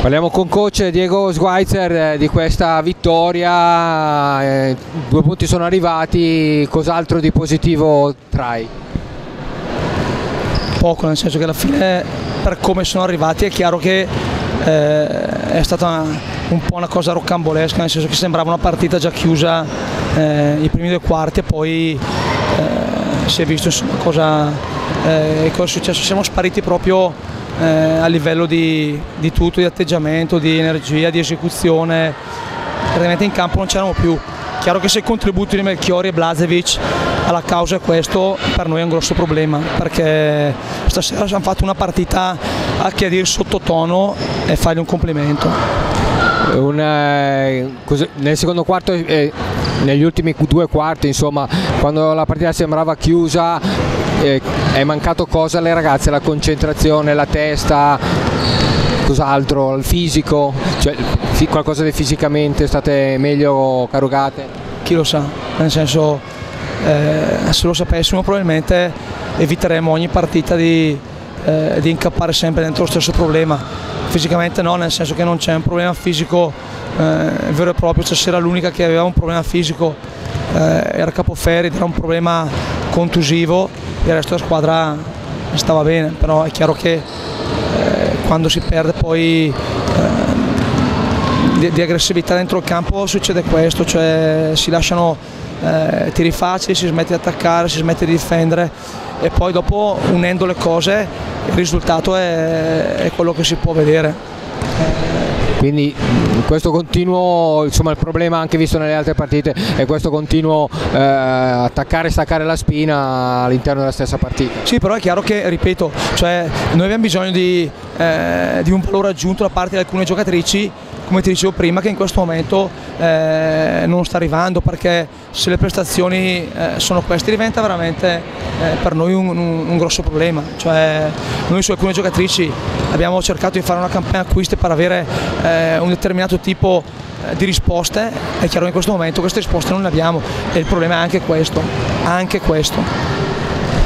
Parliamo con coach Diego Schweitzer eh, di questa vittoria, eh, due punti sono arrivati, cos'altro di positivo trai? Poco, nel senso che alla fine per come sono arrivati è chiaro che eh, è stata un po' una cosa roccambolesca, nel senso che sembrava una partita già chiusa eh, i primi due quarti e poi eh, si è visto insomma, cosa, eh, cosa è successo, siamo spariti proprio eh, a livello di, di, tutto, di atteggiamento, di energia, di esecuzione, praticamente in campo non c'erano più. Chiaro che se il contributo di Melchiori e Blazevic alla causa è questo, per noi è un grosso problema, perché stasera ci hanno fatto una partita a dire sottotono e fargli un complimento. Una, nel secondo quarto eh, negli ultimi due quarti insomma quando la partita sembrava chiusa eh, è mancato cosa alle ragazze? La concentrazione, la testa, cos'altro? Il fisico? Cioè, qualcosa di fisicamente state meglio carugate? Chi lo sa, nel senso eh, se lo sapessimo probabilmente eviteremmo ogni partita di, eh, di incappare sempre dentro lo stesso problema. Fisicamente no, nel senso che non c'è un problema fisico eh, vero e proprio, stasera l'unica che aveva un problema fisico eh, era Capoferri, era un problema contusivo il resto della squadra stava bene, però è chiaro che eh, quando si perde poi eh, di, di, aggressività dentro il campo succede questo, cioè si lasciano eh, tiri facili, si smette di attaccare, si smette di difendere e poi dopo unendo le cose il risultato è, è quello che si può vedere. Quindi questo continuo, insomma il problema anche visto nelle altre partite è questo continuo eh, attaccare e staccare la spina all'interno della stessa partita. Sì, però è chiaro che, ripeto, cioè, noi abbiamo bisogno di, eh, di un valore aggiunto da parte di alcune giocatrici come ti dicevo prima che in questo momento eh, non sta arrivando perché se le prestazioni eh, sono queste diventa veramente eh, per noi un, un, un, grosso problema. Cioè noi su alcune giocatrici abbiamo cercato di fare una campagna acquisti per avere eh, un determinato tipo eh, di risposte. È chiaro che in questo momento queste risposte non le abbiamo e il problema è anche questo anche questo